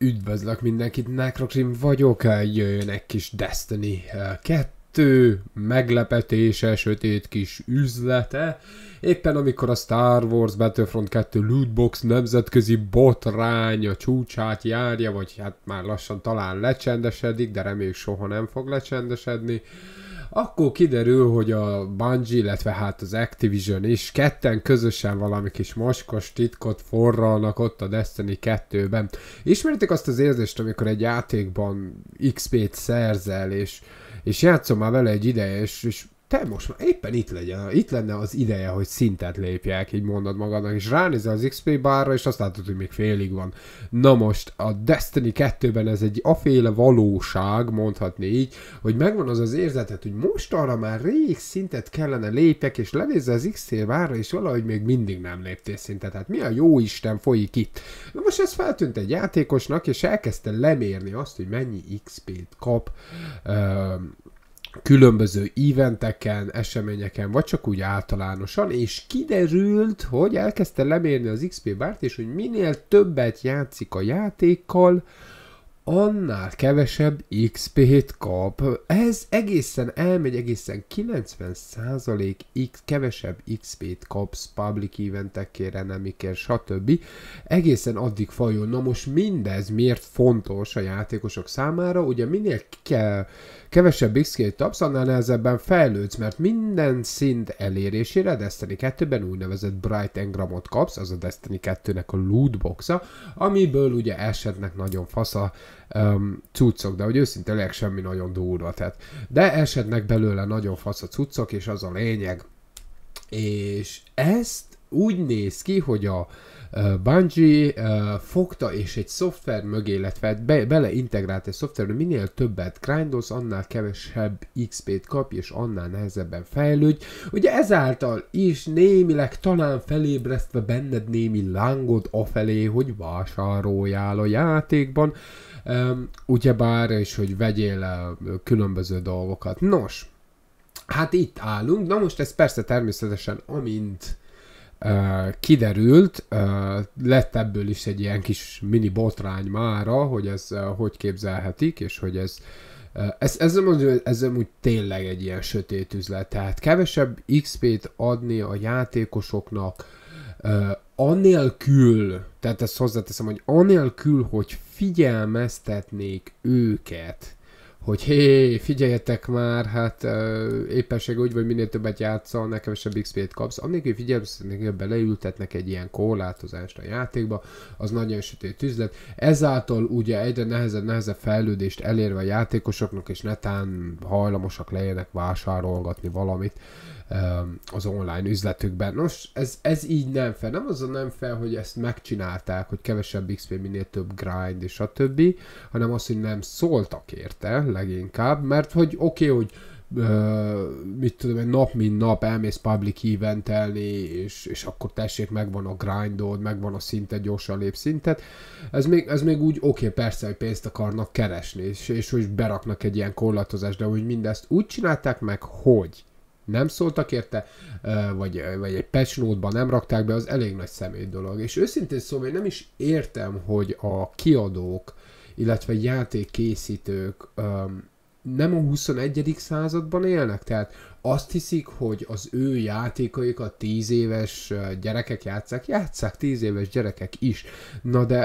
Üdvözlök mindenkit, Necrocrim vagyok, jöjjön egy kis Destiny 2 meglepetése, sötét kis üzlete. Éppen amikor a Star Wars Battlefront 2 lootbox nemzetközi botrány a csúcsát járja, vagy hát már lassan talán lecsendesedik, de reméljük soha nem fog lecsendesedni akkor kiderül, hogy a Bungie, illetve hát az Activision is ketten közösen valami kis moskos titkot forralnak ott a Destiny 2-ben. Ismeritek azt az érzést, amikor egy játékban XP-t szerzel, és, és játszom már vele egy ideje, és, és te most már éppen itt legyen, itt lenne az ideje, hogy szintet lépjek, így mondod magadnak, és ránézel az XP bárra, és azt látod, hogy még félig van. Na most, a Destiny 2-ben ez egy aféle valóság, mondhatni így, hogy megvan az az érzetet, hogy most arra már rég szintet kellene lépjek, és lenézze az XP bárra, és valahogy még mindig nem léptél szintet. Hát mi a jó Isten folyik itt? Na most ez feltűnt egy játékosnak, és elkezdte lemérni azt, hogy mennyi XP-t kap, különböző eventeken, eseményeken, vagy csak úgy általánosan, és kiderült, hogy elkezdte lemérni az XP bárt, és hogy minél többet játszik a játékkal, annál kevesebb XP-t kap. Ez egészen elmegy, egészen 90% X, kevesebb XP-t kapsz public eventekére, nemikért, stb. Egészen addig fajul. Na most mindez miért fontos a játékosok számára? Ugye minél kell kevesebb XP-t kapsz, annál nehezebben fejlődsz, mert minden szint elérésére Destiny 2-ben úgynevezett Bright Engramot kapsz, az a Destiny 2-nek a lootboxa, amiből ugye esetnek nagyon fasza um, cuccok, de hogy őszintén semmi nagyon durva, tehát. De esetnek belőle nagyon fasz a cuccok, és az a lényeg. És ezt úgy néz ki, hogy a Bungie fogta és egy szoftver mögé, illetve be, beleintegrált egy szoftverbe, minél többet grindolsz, annál kevesebb XP-t kap, és annál nehezebben fejlődj. Ugye ezáltal is némileg talán felébresztve benned némi lángot afelé, hogy vásároljál a játékban, um, ugyebár, és hogy vegyél uh, különböző dolgokat. Nos, hát itt állunk, na most ez persze természetesen amint kiderült, lett ebből is egy ilyen kis mini botrány mára, hogy ez hogy képzelhetik, és hogy ez ez, ez, ez, ez úgy tényleg egy ilyen sötét üzlet, tehát kevesebb XP-t adni a játékosoknak, anélkül, tehát ezt hozzáteszem, hogy anélkül, hogy figyelmeztetnék őket, hogy hé, figyeljetek már, hát uh, éppenség úgy, vagy minél többet játszol, nekem kevesebb XP-t kapsz. Amikor figyelmeztetnek, beleültetnek egy ilyen korlátozást a játékba, az nagyon sötét üzlet. Ezáltal ugye egyre nehezebb, nehezebb fejlődést elérve a játékosoknak, és netán hajlamosak legyenek vásárolgatni valamit az online üzletükben. Nos, ez, ez így nem fel. Nem az a nem fel, hogy ezt megcsinálták, hogy kevesebb XP, minél több grind és a többi, hanem az, hogy nem szóltak érte leginkább, mert hogy oké, okay, hogy Uh, mit tudom, egy nap mint nap elmész public eventelni, és, és akkor tessék, megvan a grindod, megvan a szinted, gyorsan lép szintet. Ez még, ez még úgy oké, okay, persze, hogy pénzt akarnak keresni, és, és hogy beraknak egy ilyen korlátozást, de hogy mindezt úgy csinálták meg, hogy nem szóltak érte, vagy, vagy egy patch note nem rakták be, az elég nagy személy dolog. És őszintén szóval én nem is értem, hogy a kiadók, illetve játékkészítők nem a 21. században élnek, tehát azt hiszik, hogy az ő játékaikat 10 éves gyerekek játszák, játszák 10 éves gyerekek is. Na de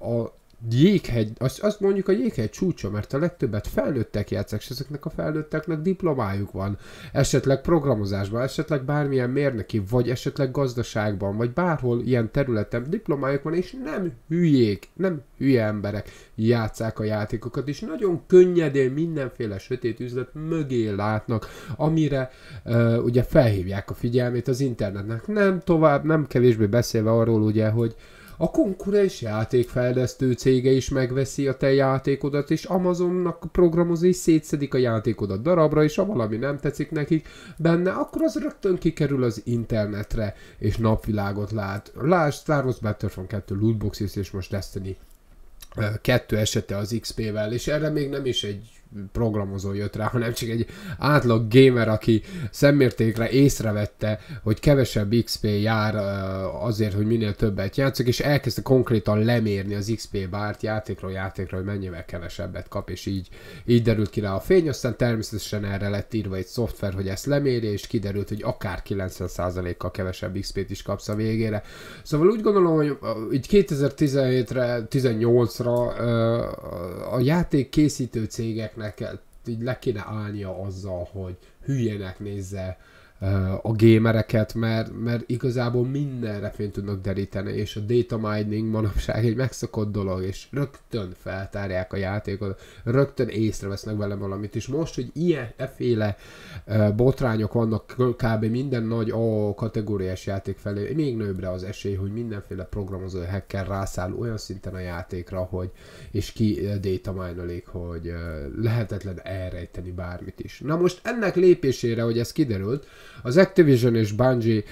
a jéghegy, azt, azt mondjuk a jéghegy csúcsa, mert a legtöbbet felnőttek játszák, és ezeknek a felnőtteknek diplomájuk van. Esetleg programozásban, esetleg bármilyen mérnöki, vagy esetleg gazdaságban, vagy bárhol ilyen területen diplomájuk van, és nem hülyék, nem hülye emberek játszák a játékokat, és nagyon könnyedén mindenféle sötét üzlet mögé látnak, amire uh, ugye felhívják a figyelmét az internetnek. Nem tovább, nem kevésbé beszélve arról ugye, hogy a konkurens játékfejlesztő cége is megveszi a te játékodat, és Amazonnak programozó és szétszedik a játékodat darabra, és ha valami nem tetszik nekik benne, akkor az rögtön kikerül az internetre, és napvilágot lát. Lásd, Star Wars Battlefront 2 lootboxes, és most Destiny kettő esete az XP-vel, és erre még nem is egy programozó jött rá, hanem csak egy átlag gamer, aki szemmértékre észrevette, hogy kevesebb XP jár azért, hogy minél többet játszok, és elkezdte konkrétan lemérni az XP bárt játékról játékra, hogy mennyivel kevesebbet kap, és így, így derült ki rá a fény, aztán természetesen erre lett írva egy szoftver, hogy ezt leméri, és kiderült, hogy akár 90%-kal kevesebb XP-t is kapsz a végére. Szóval úgy gondolom, hogy így 2017-re, 18-ra a játék készítő cégeknek így le kéne állnia azzal, hogy hülyének nézze a gémereket, mert, mert igazából mindenre fényt tudnak deríteni, és a data mining manapság egy megszokott dolog, és rögtön feltárják a játékot, rögtön észrevesznek vele valamit, és most, hogy ilyen efféle botrányok vannak kb. minden nagy A kategóriás játék felé, még nőbbre az esély, hogy mindenféle programozó hacker rászáll olyan szinten a játékra, hogy és ki data mine hogy lehetetlen elrejteni bármit is. Na most ennek lépésére, hogy ez kiderült, az Activision és Bungie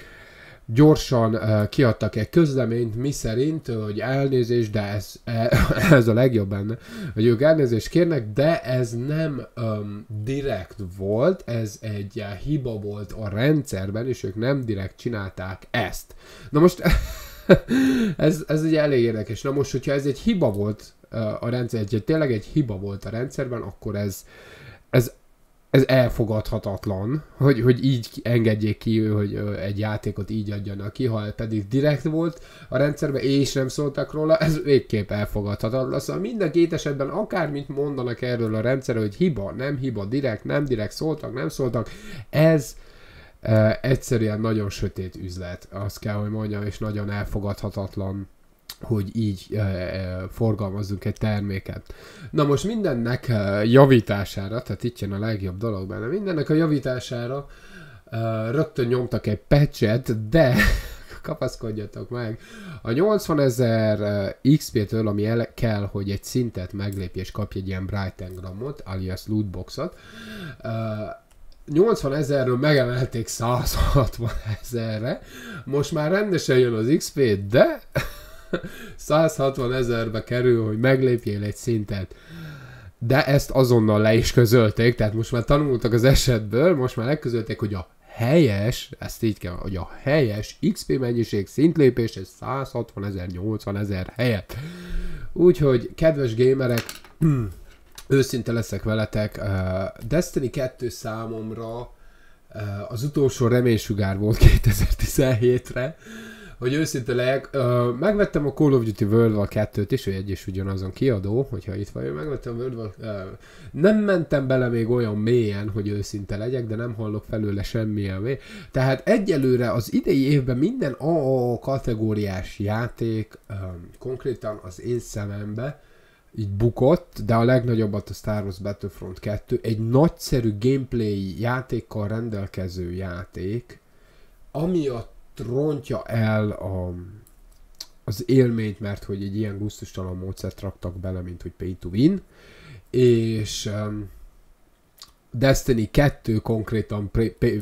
gyorsan uh, kiadtak egy közleményt, mi szerint, hogy elnézést, de ez, ez a legjobb benne, hogy ők elnézést kérnek, de ez nem um, direkt volt, ez egy uh, hiba volt a rendszerben, és ők nem direkt csinálták ezt. Na most ez, ez ugye elég érdekes. Na most, hogyha ez egy hiba volt uh, a rendszer, egy, tényleg egy hiba volt a rendszerben, akkor ez, ez ez elfogadhatatlan, hogy, hogy így engedjék ki, hogy egy játékot így adjanak ki, ha pedig direkt volt a rendszerben, és nem szóltak róla, ez végképp elfogadhatatlan. Szóval minden két esetben akármit mondanak erről a rendszerről, hogy hiba, nem hiba, direkt, nem direkt, szóltak, nem szóltak, ez e, egyszerűen nagyon sötét üzlet, azt kell, hogy mondjam, és nagyon elfogadhatatlan hogy így e, e, forgalmazzunk egy terméket. Na most mindennek e, javítására, tehát itt jön a legjobb dolog benne, mindennek a javítására e, rögtön nyomtak egy patchet, de kapaszkodjatok meg. A 80 ezer XP-től, ami el kell, hogy egy szintet meglépj és kapj egy ilyen Bright Engramot, alias lootboxot, 80 ezerről megemelték 160 ezerre, most már rendesen jön az XP, de 160 ezerbe kerül, hogy meglépjél egy szintet. De ezt azonnal le is közölték, tehát most már tanultak az esetből, most már legközölték, hogy a helyes, ezt így kell, hogy a helyes XP mennyiség szintlépés, ez 160 ezer, 80 ezer helyett. Úgyhogy, kedves gamerek, őszinte leszek veletek, uh, Destiny 2 számomra uh, az utolsó reménysugár volt 2017-re, hogy őszinte legyek, uh, megvettem a Call of Duty World War 2-t is, hogy egy is ugyanazon kiadó, hogyha itt vagy, megvettem a World War, uh, nem mentem bele még olyan mélyen, hogy őszinte legyek, de nem hallok felőle semmilyen vé. Tehát egyelőre az idei évben minden AA kategóriás játék um, konkrétan az én szemembe így bukott, de a legnagyobbat a Star Wars Battlefront 2, egy nagyszerű gameplay játékkal rendelkező játék, amiatt rontja el a, az élményt, mert hogy egy ilyen gusztustalan módszert raktak bele, mint hogy pay to win, és um, Destiny 2 konkrétan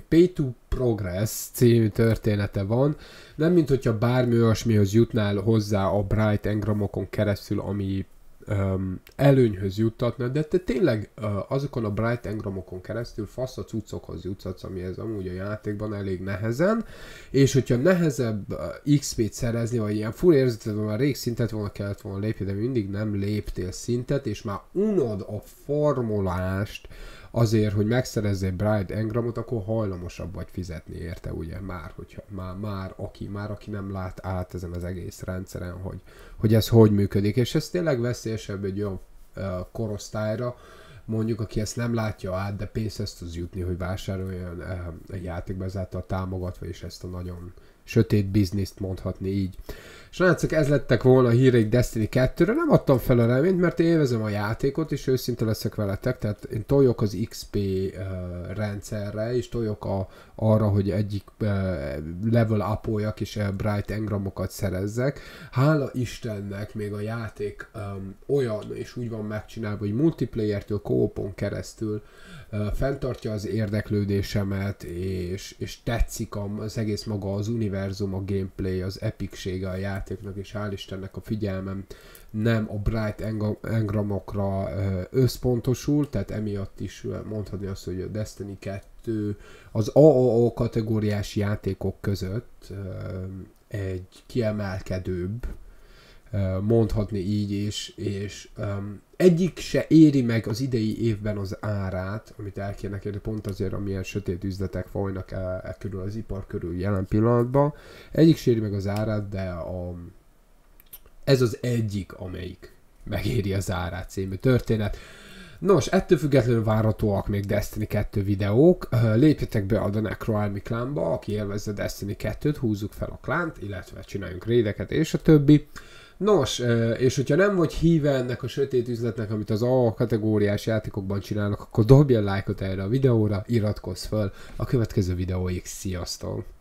pay, to progress című története van, nem mint hogyha bármi olyasmihoz jutnál hozzá a Bright engramokon keresztül, ami um, előnyhöz juttatna, de te tényleg uh, azokon a bright engramokon keresztül fasz a cuccokhoz jutsz, ami ez amúgy a játékban elég nehezen, és hogyha nehezebb uh, XP-t szerezni, vagy ilyen full érzeted, már rég szintet volna kellett volna lépni, de mindig nem léptél szintet, és már unod a formulást, azért, hogy megszerezzél Bright Engramot, akkor hajlamosabb vagy fizetni érte, ugye, már, hogyha, már, már, aki, már aki nem lát át ezen az egész rendszeren, hogy, hogy ez hogy működik, és ez tényleg veszélyesebb egy olyan uh, korosztályra, mondjuk, aki ezt nem látja át, de pénzhez tud jutni, hogy vásároljon egy játékba ezáltal támogatva, és ezt a nagyon sötét bizniszt mondhatni így. Srácok, ez lettek volna a híreik Destiny 2-re, nem adtam fel a reményt, mert élvezem a játékot, és őszinte leszek veletek, tehát én toljok az XP uh, rendszerre, és toljok a, arra, hogy egyik uh, level upoljak, és uh, Bright engramokat szerezzek. Hála Istennek még a játék um, olyan, és úgy van megcsinálva, hogy multiplayer-től, co keresztül uh, fenntartja az érdeklődésemet, és, és tetszik az egész maga az univerzum, univerzum, a gameplay, az epicsége a játéknak, és hál' Istennek a figyelmem nem a bright engramokra összpontosul, tehát emiatt is mondhatni azt, hogy a Destiny 2 az AAA kategóriás játékok között egy kiemelkedőbb, mondhatni így, és, és um, egyik se éri meg az idei évben az árát, amit el kéne kérni, pont azért, amilyen sötét üzletek folynak el, el körül az ipar körül jelen pillanatban. Egyik se éri meg az árát, de a, ez az egyik, amelyik megéri az árát című történet. Nos, ettől függetlenül várhatóak még Destiny 2 videók. Lépjetek be a The Necro Army klánba, aki élvezze Destiny 2-t, húzzuk fel a klánt, illetve csináljunk rédeket és a többi. Nos, és hogyha nem vagy híve ennek a sötét üzletnek, amit az A kategóriás játékokban csinálnak, akkor dobj a lájkot erre a videóra, iratkozz fel a következő videóig. Sziasztok!